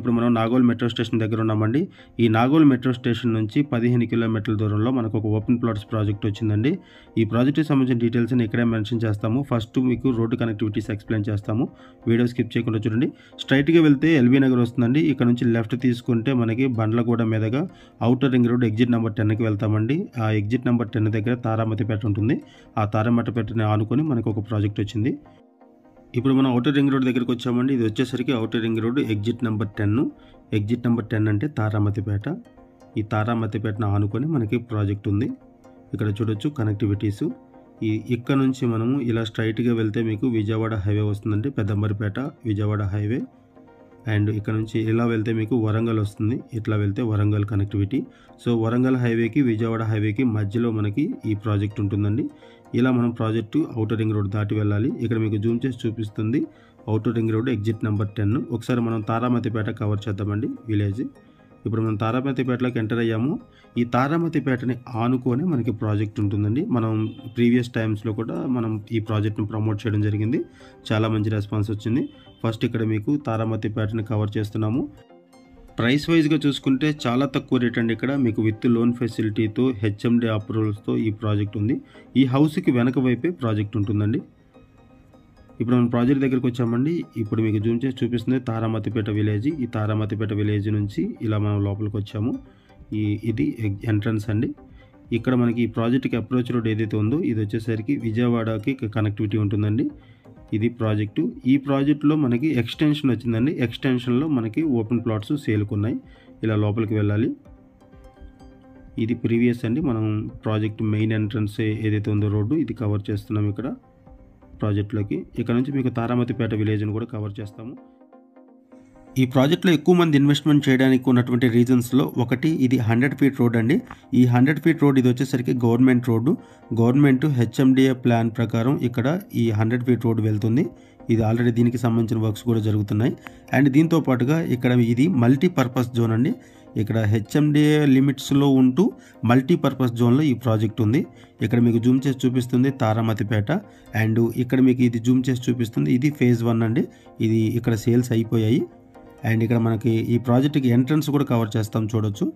ఇప్పుడు మనం Nagole metro station దగ్గర ఉన్నామండి. ఈ నాగోల్ మెట్రో స్టేషన్ నుంచి పదిహేను కిలోమీటర్ల దూరంలో మనకు ఒక ఓపెన్ ప్లాట్స్ ప్రాజెక్ట్ వచ్చిందండి. ఈ ప్రాజెక్ట్కి సంబంధించిన డీటెయిల్స్ ఇక్కడే మెన్షన్ చేస్తాము. ఫస్ట్ మీకు రోడ్డు కనెక్టివిటీస్ ఎక్స్ప్లెయిన్ చేస్తాము. వీడియో స్కిప్ చేయకుండా చూడండి. స్ట్రైట్గా వెళ్తే ఎల్బీ నగర్ వస్తుందండి. ఇక్కడ నుంచి లెఫ్ట్ తీసుకుంటే మనకి బండ్లగూడ మీదుగా outer ring road exit number టెన్కి వెళ్తామండి. ఆ ఎగ్జిట్ నెంబర్ టెన్ దగ్గర తారామతిపేట ఉంటుంది. ఆ తారామతిపేటని ఆనుకొని మనకు ఒక ప్రాజెక్ట్ వచ్చింది. ఇప్పుడు మనం అవుటర్ రింగ్ రోడ్ దగ్గరికి వచ్చామండి. ఇది వచ్చేసరికి outer ring road exit number ten exit number ten అంటే తారామతిపేట. ఈ తారామతిపేటను ఆనుకొని మనకి ప్రాజెక్ట్ ఉంది. ఇక్కడ చూడొచ్చు కనెక్టివిటీస్ ఈ ఇక్కడ నుంచి మనము ఇలా స్ట్రైట్గా వెళ్తే మీకు విజయవాడ హైవే వస్తుందండి. పెద్దంబరిపేట విజయవాడ హైవే అండ్ ఇక్కడ నుంచి ఇలా వెళ్తే మీకు వరంగల్ వస్తుంది. ఇట్లా వెళ్తే వరంగల్ కనెక్టివిటీ సో వరంగల్ హైవేకి విజయవాడ హైవేకి మధ్యలో మనకి ఈ ప్రాజెక్ట్ ఉంటుందండి. ఇలా మనం ప్రాజెక్టు అవుటర్ రింగ్ రోడ్ దాటి వెళ్ళాలి. ఇక్కడ మీకు జూమ్ చేసి చూపిస్తుంది outer ring road exit number ten ఒకసారి మనం తారామతిపేట కవర్ చేద్దామండి విలేజ్ ఇప్పుడు మనం తారామతిపేటలోకి ఎంటర్ అయ్యాము. ఈ తారామతిపేటని ఆనుకొని మనకి ప్రాజెక్ట్ ఉంటుందండి. మనం ప్రీవియస్ టైమ్స్లో కూడా మనం ఈ ప్రాజెక్ట్ను ప్రమోట్ చేయడం జరిగింది. చాలా మంచి రెస్పాన్స్ వచ్చింది. ఫస్ట్ ఇక్కడ మీకు తారామతిపేటని కవర్ చేస్తున్నాము. ప్రైస్ వైజ్గా చూసుకుంటే చాలా తక్కువ రేట్ అండి ఇక్కడ. మీకు విత్ లోన్ ఫెసిలిటీతో హెచ్ఎండి అప్రూవల్స్తో ఈ ప్రాజెక్ట్ ఉంది. ఈ హౌస్కి వెనక వైపే ప్రాజెక్ట్ ఉంటుందండి. ఇప్పుడు మనం ప్రాజెక్ట్ దగ్గరికి వచ్చామండి. ఇప్పుడు మీకు జూమ్ చేసి చూపిస్తుంది తారామతిపేట విలేజ్ ఈ తారామతిపేట విలేజ్ నుంచి ఇలా మనం లోపలికి వచ్చాము. ఈ ఇది ఎంట్రన్స్ అండి. ఇక్కడ మనకి ఈ ప్రాజెక్ట్కి అప్రోచ్ రోడ్ ఏదైతే ఉందో ఇది వచ్చేసరికి విజయవాడకి కనెక్టివిటీ ఉంటుందండి. ఇది ప్రాజెక్టు. ఈ ప్రాజెక్టులో మనకి ఎక్స్టెన్షన్ వచ్చిందండి. ఎక్స్టెన్షన్లో మనకి ఓపెన్ ప్లాట్స్ సేల్కున్నాయి. ఇలా లోపలికి వెళ్ళాలి. ఇది ప్రీవియస్ అండి. మనం ప్రాజెక్ట్ మెయిన్ ఎంట్రన్స్ ఏదైతే ఉందో రోడ్డు ఇది కవర్ చేస్తున్నాం ఇక్కడ ప్రాజెక్ట్లోకి. ఇక్కడ నుంచి మీకు తారామతిపేట విలేజ్ని కూడా కవర్ చేస్తాము. ఈ ప్రాజెక్ట్లో ఎక్కువ మంది ఇన్వెస్ట్మెంట్ చేయడానికి ఉన్నటువంటి రీజన్స్లో ఒకటి ఇది హండ్రెడ్ ఫీట్ రోడ్ అండి. ఈ హండ్రెడ్ ఫీట్ రోడ్ ఇది వచ్చేసరికి government road. Government HMDA plan ప్రకారం ఇక్కడ ఈ హండ్రెడ్ ఫీట్ రోడ్ వెళ్తుంది. ఇది ఆల్రెడీ దీనికి సంబంధించిన వర్క్స్ కూడా జరుగుతున్నాయి. అండ్ దీంతో పాటుగా ఇక్కడ ఇది మల్టీపర్పస్ జోన్ అండి. ఇక్కడ హెచ్ఎండిఏ లిమిట్స్లో ఉంటూ మల్టీపర్పస్ జోన్లో ఈ ప్రాజెక్ట్ ఉంది. ఇక్కడ మీకు జూమ్ చేసి చూపిస్తుంది తారామతిపేట. అండ్ ఇక్కడ మీకు ఇది జూమ్ చేసి చూపిస్తుంది ఇది ఫేజ్ వన్ అండి. ఇది ఇక్కడ సేల్స్ అయిపోయాయి. అండ్ ఇక్కడ మనకి ఈ ప్రాజెక్ట్కి ఎంట్రన్స్ కూడా కవర్ చేస్తాం చూడొచ్చు.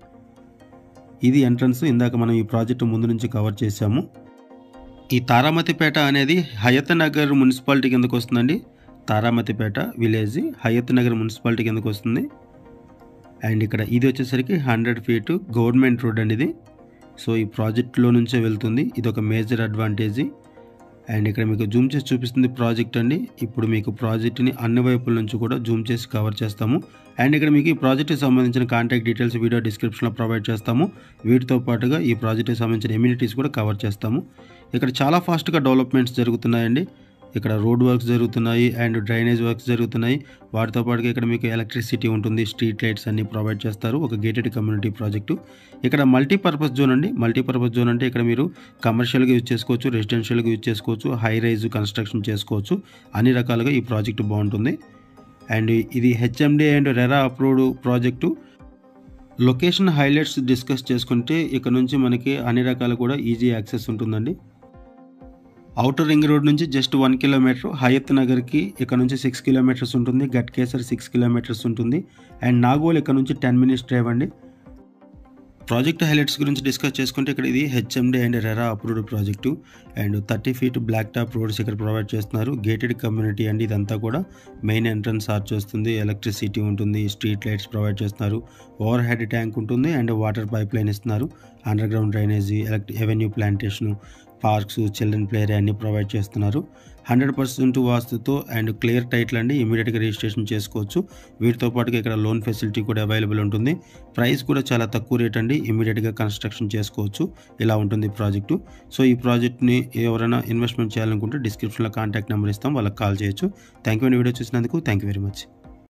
ఇది ఎంట్రన్స్ ఇందాక మనం ఈ ప్రాజెక్ట్ ముందు నుంచి కవర్ చేసాము ఈ తారామతిపేట అనేది హయత్ నగర్ మున్సిపాలిటీ కిందకు వస్తుందండి. తారామతిపేట విలేజ్ హయత్ నగర్ మున్సిపాలిటీ కిందకు వస్తుంది. అండ్ ఇక్కడ ఇది వచ్చేసరికి హండ్రెడ్ ఫీట్ గవర్నమెంట్ రోడ్ అండి ఇది. సో ఈ ప్రాజెక్ట్లో నుంచే వెళ్తుంది. ఇది ఒక మేజర్ అడ్వాంటేజ్. అండ్ ఇక్కడ మీకు జూమ్ చేసి చూపిస్తుంది ప్రాజెక్ట్ అండి. ఇప్పుడు మీకు ప్రాజెక్ట్ని అన్ని వైపుల నుంచి కూడా జూమ్ చేసి కవర్ చేస్తాము. అండ్ ఇక్కడ మీకు ఈ ప్రాజెక్ట్కి సంబంధించిన కాంటాక్ట్ డీటెయిల్స్ వీడియో డిస్క్రిప్షన్లో ప్రొవైడ్ చేస్తాము. వీటితో పాటుగా ఈ ప్రాజెక్ట్కి సంబంధించిన ఎమ్యూనిటీస్ కూడా కవర్ చేస్తాము. ఇక్కడ చాలా ఫాస్ట్గా డెవలప్మెంట్స్ జరుగుతున్నాయండి. ఇక్కడ రోడ్ వర్క్స్ జరుగుతున్నాయి అండ్ డ్రైనేజ్ వర్క్స్ జరుగుతున్నాయి. వాటితో పాటుగా ఇక్కడ మీకు ఎలక్ట్రిసిటీ ఉంటుంది. స్ట్రీట్ లైట్స్ అన్ని ప్రొవైడ్ చేస్తారు. ఒక గేటెడ్ కమ్యూనిటీ ప్రాజెక్టు. ఇక్కడ మల్టీపర్పస్ జోన్ అండి. మల్టీపర్పస్ జోన్ అంటే ఇక్కడ మీరు కమర్షియల్గా యూజ్ చేసుకోవచ్చు రెసిడెన్షియల్గా యూజ్ చేసుకోవచ్చు హై రైజ్ కన్స్ట్రక్షన్ చేసుకోవచ్చు. అన్ని రకాలుగా ఈ ప్రాజెక్టు బాగుంటుంది. అండ్ ఇది HMD and RERA approved project. Location highlights discuss చేసుకుంటే ఇక్కడ నుంచి మనకి అన్ని రకాలు కూడా ఈజీ యాక్సెస్ ఉంటుందండి. అవుటర్ రింగ్ రోడ్ నుంచి జస్ట్ వన్ కిలోమీటర్ హయత్ నగర్కి ఇక్కడ నుంచి సిక్స్ కిలోమీటర్స్ ఉంటుంది గట్కేసర్ సిక్స్ కిలోమీటర్స్ ఉంటుంది అండ్ నాగోల్ ఇక్కడ నుంచి టెన్ మినిట్స్ డ్రైవ్ అండి. ప్రాజెక్ట్ హైలైట్స్ గురించి డిస్కస్ చేసుకుంటే ఇక్కడ ఇది HMDA and RERA approved project and thirty feet black top roads ఇక్కడ ప్రొవైడ్ చేస్తున్నారు. గేటెడ్ కమ్యూనిటీ అండి ఇదంతా కూడా. మెయిన్ ఎంట్రన్స్ ఆర్చ్ వస్తుంది ఎలక్ట్రిసిటీ ఉంటుంది స్ట్రీట్ లైట్స్ ప్రొవైడ్ చేస్తున్నారు. ఓవర్ హెడ్ ట్యాంక్ ఉంటుంది అండ్ వాటర్ పైప్ లైన్ ఇస్తున్నారు. Underground drainage electric avenue plantation parks children play area అన్నీ ప్రొవైడ్ చేస్తున్నారు. హండ్రెడ్ పర్సెంట్ వాస్తుతో అండ్ క్లియర్ టైటిల్ అండి ఇమీడియట్గా రిజిస్ట్రేషన్ చేసుకోవచ్చు. వీటితో పాటుగా ఇక్కడ లోన్ ఫెసిలిటీ కూడా అవైలబుల్ ఉంటుంది. ప్రైస్ కూడా చాలా తక్కువ రేట్ అండి. ఇమీడియట్గా కన్స్ట్రక్షన్ చేసుకోవచ్చు. ఇలా ఉంటుంది ప్రాజెక్టు సో ఈ ప్రాజెక్ట్ని ఎవరైనా ఇన్వెస్ట్మెంట్ చేయాలనుకుంటే డిస్క్రిప్షన్లో కాంటాక్ట్ నెంబర్ ఇస్తాం. వాళ్ళకి కాల్ చేయొచ్చు. థ్యాంక్ యూ అండి. వీడియో చూసినందుకు థ్యాంక్ యూ వెరీ మచ్